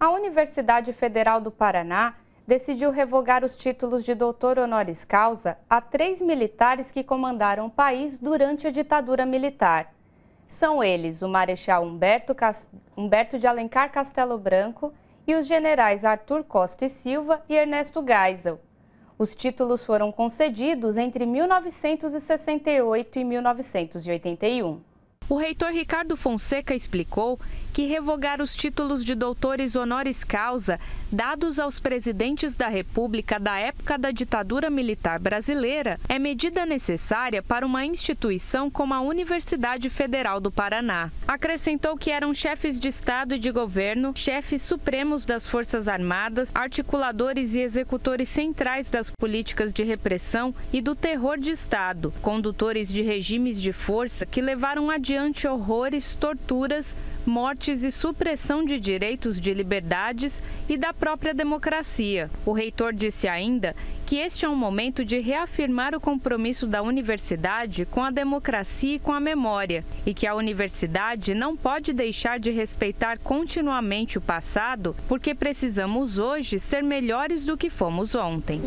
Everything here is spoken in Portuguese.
A Universidade Federal do Paraná decidiu revogar os títulos de doutor honoris causa a três militares que comandaram o país durante a ditadura militar. São eles o Marechal Humberto, Humberto de Alencar Castelo Branco e os generais Arthur Costa e Silva e Ernesto Geisel. Os títulos foram concedidos entre 1968 e 1981. O reitor Ricardo Fonseca explicou que revogar os títulos de doutores honoris causa dados aos presidentes da República da época da ditadura militar brasileira é medida necessária para uma instituição como a Universidade Federal do Paraná. Acrescentou que eram chefes de Estado e de governo, chefes supremos das Forças Armadas, articuladores e executores centrais das políticas de repressão e do terror de Estado, condutores de regimes de força que levaram adiante horrores, torturas, mortes e supressão de direitos de liberdades e da própria democracia. O reitor disse ainda que este é um momento de reafirmar o compromisso da universidade com a democracia e com a memória, e que a universidade não pode deixar de respeitar continuamente o passado, porque precisamos hoje ser melhores do que fomos ontem.